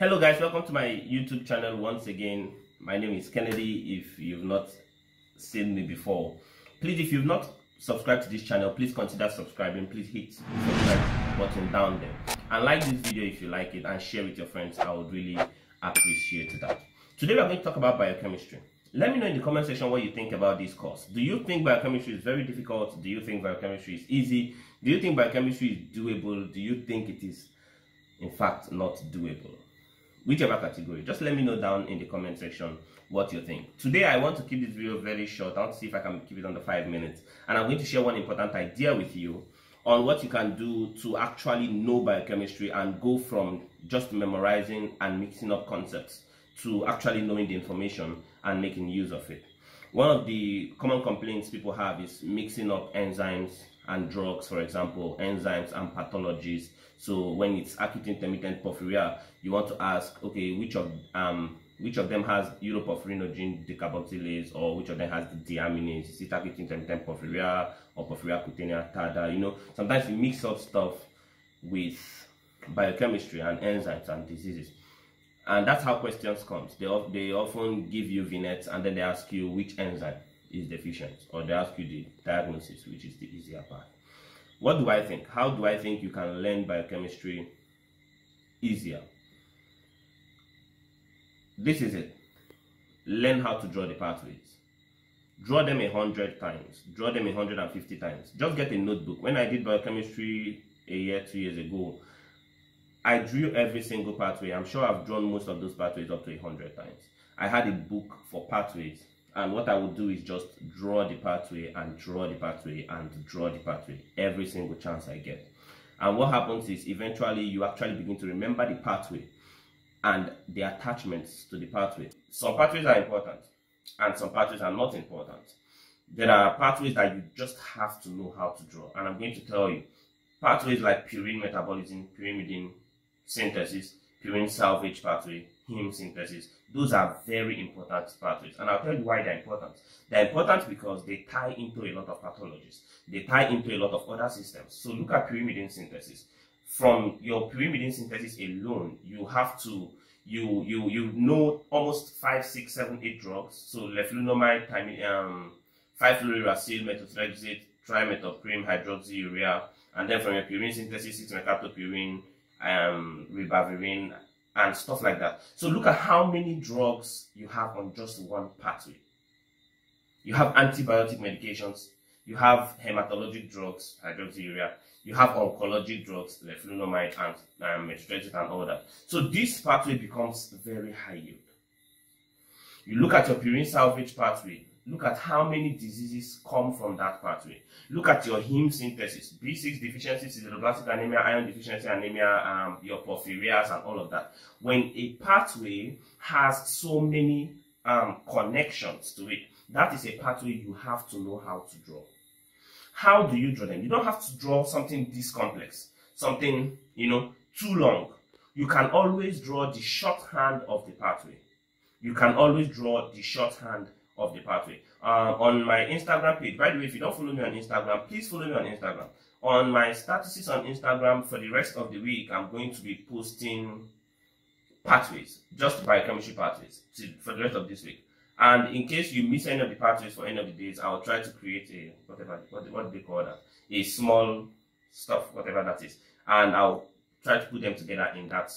Hello guys, welcome to my YouTube channel once again. My name is Kennedy. If you've not seen me before, please if you've not subscribed to this channel, please consider subscribing. Please hit the subscribe button down there. And like this video if you like it and share with your friends. I would really appreciate that. Today we are going to talk about biochemistry. Let me know in the comment section what you think about this course. Do you think biochemistry is very difficult? Do you think biochemistry is easy? Do you think biochemistry is doable? Do you think it is in fact not doable? Whichever category. Just let me know down in the comment section what you think. Today I want to keep this video very short. I want to see if I can keep it under 5 minutes. And I'm going to share one important idea with you on what you can do to actually know biochemistry and go from just memorizing and mixing up concepts to actually knowing the information and making use of it. One of the common complaints people have is mixing up enzymes and drugs, for example, enzymes and pathologies. So when it's acute intermittent porphyria, you want to ask, okay, which of um which of them has uroporphyrinogen decarboxylase or which of them has the deaminase? Is it acute intermittent porphyria or porphyria cutanea tarda? You know, sometimes you mix up stuff with biochemistry and enzymes and diseases and that's how questions comes they, they often give you vignettes and then they ask you which enzyme is deficient or they ask you the diagnosis which is the easier part. What do i think? How do i think you can learn biochemistry easier? This is it. Learn how to draw the pathways. Draw them a hundred times. Draw them a hundred and fifty times. Just get a notebook. When i did biochemistry a year two years ago I drew every single pathway. I'm sure I've drawn most of those pathways up to a hundred times. I had a book for pathways, and what I would do is just draw the pathway and draw the pathway and draw the pathway every single chance I get. And what happens is eventually you actually begin to remember the pathway and the attachments to the pathway. Some pathways are important and some pathways are not important. There are pathways that you just have to know how to draw. And I'm going to tell you, pathways like purine metabolism, pyrimidine, synthesis, purine salvage pathway, heme synthesis. Those are very important pathways. And I'll tell you why they're important. They're important because they tie into a lot of pathologies. They tie into a lot of other systems. So look at pyrimidine synthesis. From your pyrimidine synthesis alone, you have to you you you know almost five, six, seven, eight drugs. So leflunomide, um, 5-fluorouracil, methotrexate, trimethoprim, hydroxyurea, and then from your purine synthesis, 6-mercaptopurine, um, ribavirin, and stuff like that. So look at how many drugs you have on just one pathway. You have antibiotic medications, you have hematologic drugs, hydroxyurea, you have oncologic drugs, leflunomide and um, and all that. So this pathway becomes very high yield. You look at your purine salvage pathway, Look at how many diseases come from that pathway. Look at your heme synthesis, B6 deficiency, sideroblastic anemia, iron deficiency anemia, um, your porphyrias and all of that. When a pathway has so many um, connections to it, that is a pathway you have to know how to draw. How do you draw them? You don't have to draw something this complex, something, you know, too long. You can always draw the shorthand of the pathway. You can always draw the shorthand of the pathway. Uh, on my Instagram page, by the way, if you don't follow me on Instagram, please follow me on Instagram. On my statuses on Instagram for the rest of the week, I'm going to be posting pathways, just biochemistry pathways, for the rest of this week. And in case you miss any of the pathways for any of the days, I'll try to create a whatever what, what they call that? A small stuff, whatever that is, and I'll try to put them together in that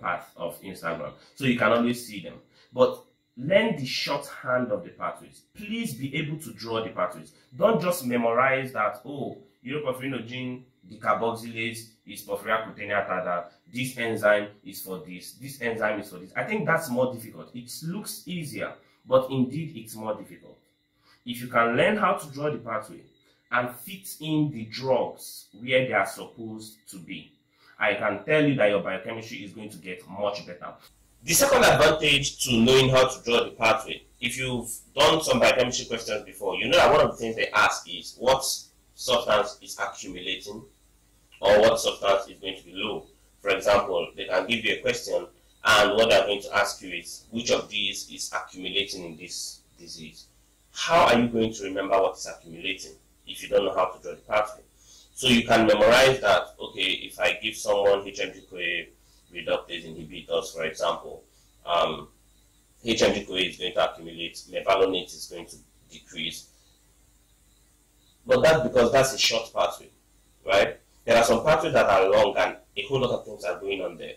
path of Instagram, so you can always see them. But learn the shorthand of the pathways. Please be able to draw the pathways. Don't just memorize that, oh, uroporphyrinogen decarboxylase is porphyria tarda. This enzyme is for this. This enzyme is for this. I think that's more difficult. It looks easier, but indeed it's more difficult. If you can learn how to draw the pathway and fit in the drugs where they are supposed to be, I can tell you that your biochemistry is going to get much better. The second advantage to knowing how to draw the pathway, if you've done some biochemistry questions before, you know that one of the things they ask is what substance is accumulating or what substance is going to be low. For example, they can give you a question and what they're going to ask you is which of these is accumulating in this disease. How are you going to remember what is accumulating if you don't know how to draw the pathway? So you can memorize that, okay, if I give someone HMG-CoA reductase inhibitors, for example, um, HMG CoA is going to accumulate, mevalonate is going to decrease. But that's because that's a short pathway, right? There are some pathways that are long and a whole lot of things are going on there.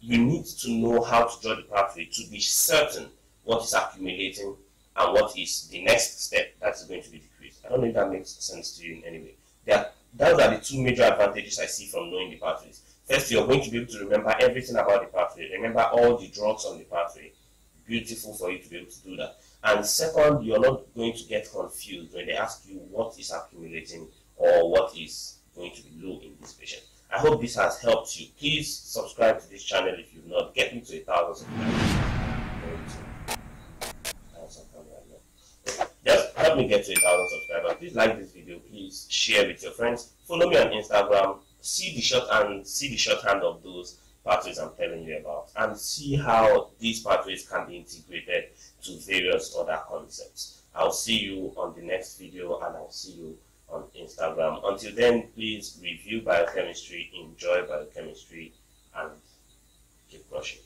You need to know how to draw the pathway to be certain what is accumulating and what is the next step that is going to be decreased. I don't know if that makes sense to you in any way. There, those are the two major advantages I see from knowing the pathways. First, you're going to be able to remember everything about the pathway. Remember all the drugs on the pathway. Beautiful for you to be able to do that. And second, you're not going to get confused when they ask you what is accumulating or what is going to be low in this patient. I hope this has helped you. Please subscribe to this channel if you've not. Get me to a thousand subscribers. Just help me get to a thousand subscribers. Please like this video. Please share with your friends. Follow me on Instagram. See the short and see the shorthand of those pathways I'm telling you about, and see how these pathways can be integrated to various other concepts. I'll see you on the next video, and I'll see you on Instagram. Until then, please review biochemistry, enjoy biochemistry, and keep brushing.